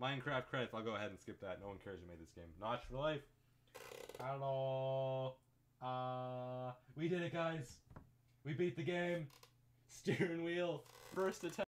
Minecraft credits. I'll go ahead and skip that. No one cares who made this game. Notch for life. Hello. Uh, we did it, guys. We beat the game. Steering wheel. First attempt.